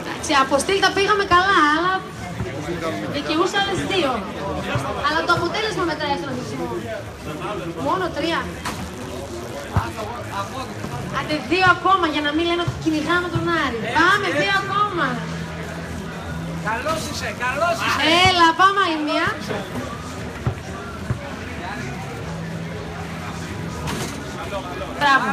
Εντάξει, αποστήλτα πήγαμε καλά, αλλά δικαιούσε άλλε δύο. Αλλά το αποτέλεσμα μετράει στον αθλητισμό. Μόνο τρία. Άντε δύο ακόμα για να μην λένε ότι κυνηγάμε τον Άρη. Πάμε δύο ακόμα. Καλός είσαι, καλός είσαι. Έλα, πάμε η μία. Μπράβο.